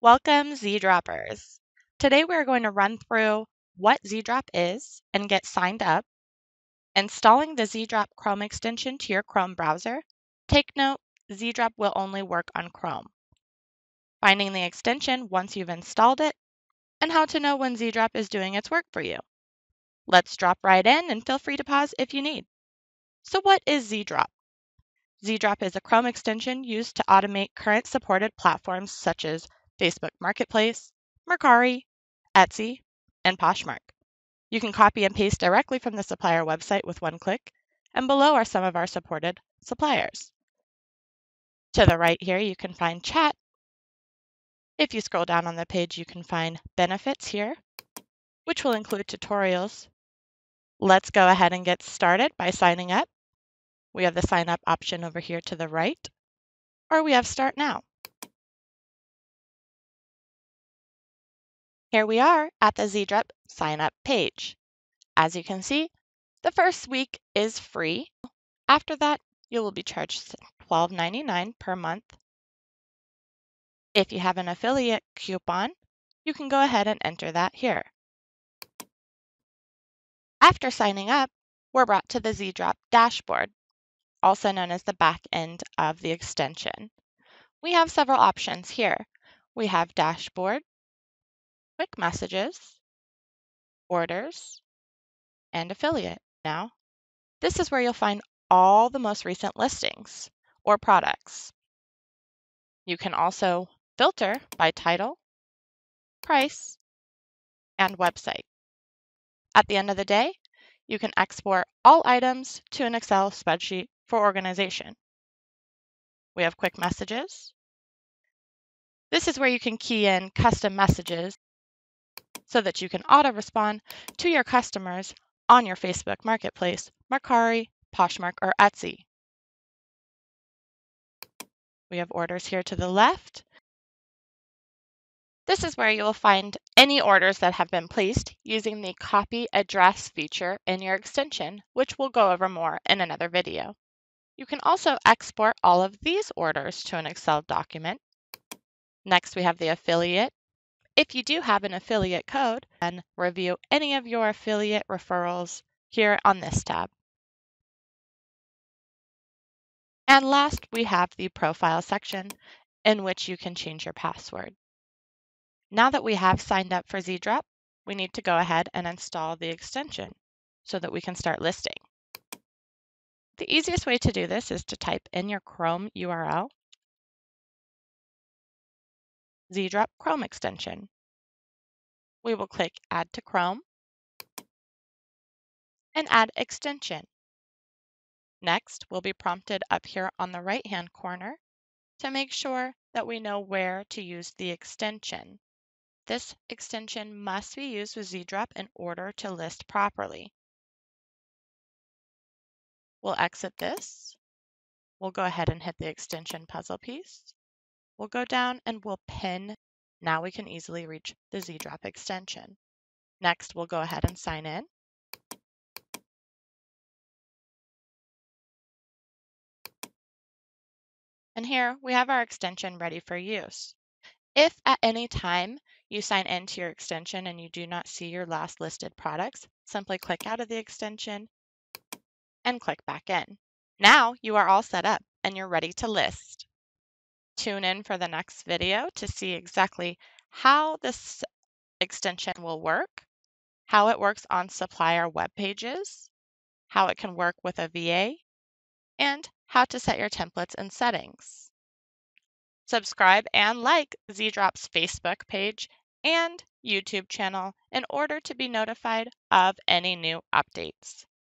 Welcome Z-Droppers. Today we're going to run through what ZeeDrop is and get signed up, installing the ZeeDrop Chrome extension to your Chrome browser. Take note, ZeeDrop will only work on Chrome. Finding the extension once you've installed it, and how to know when ZeeDrop is doing its work for you. Let's drop right in and feel free to pause if you need. So what is ZeeDrop? ZeeDrop is a Chrome extension used to automate current supported platforms such as Facebook Marketplace, Mercari, Etsy, and Poshmark. You can copy and paste directly from the supplier website with one click, and below are some of our supported suppliers. To the right here, you can find chat. If you scroll down on the page, you can find benefits here, which will include tutorials. Let's go ahead and get started by signing up. We have the sign up option over here to the right, or we have start now. Here we are at the ZeeDrop sign up page. As you can see, the first week is free. After that, you will be charged $12.99 per month. If you have an affiliate coupon, you can go ahead and enter that here. After signing up, we're brought to the ZeeDrop dashboard, also known as the back end of the extension. We have several options here. We have dashboard, quick messages, orders, and affiliate. Now, this is where you'll find all the most recent listings or products. You can also filter by title, price, and website. At the end of the day, you can export all items to an Excel spreadsheet for organization. We have quick messages. This is where you can key in custom messages so that you can auto respond to your customers on your Facebook Marketplace, Mercari, Poshmark, or Etsy. We have orders here to the left. This is where you will find any orders that have been placed using the copy address feature in your extension, which we'll go over more in another video. You can also export all of these orders to an Excel document. Next, we have the affiliate if you do have an affiliate code, then review any of your affiliate referrals here on this tab. And last, we have the profile section in which you can change your password. Now that we have signed up for ZeeDrop, we need to go ahead and install the extension so that we can start listing. The easiest way to do this is to type in your Chrome URL ZeeDrop Chrome extension. We will click Add to Chrome and add extension. Next, we'll be prompted up here on the right-hand corner to make sure that we know where to use the extension. This extension must be used with ZeeDrop in order to list properly. We'll exit this. We'll go ahead and hit the extension puzzle piece. We'll go down and we'll pin. Now we can easily reach the ZeeDrop extension. Next, we'll go ahead and sign in. And here we have our extension ready for use. If at any time you sign into your extension and you do not see your last listed products, simply click out of the extension and click back in. Now you are all set up and you're ready to list tune in for the next video to see exactly how this extension will work, how it works on supplier web pages, how it can work with a VA, and how to set your templates and settings. Subscribe and like ZeeDrop's Facebook page and YouTube channel in order to be notified of any new updates.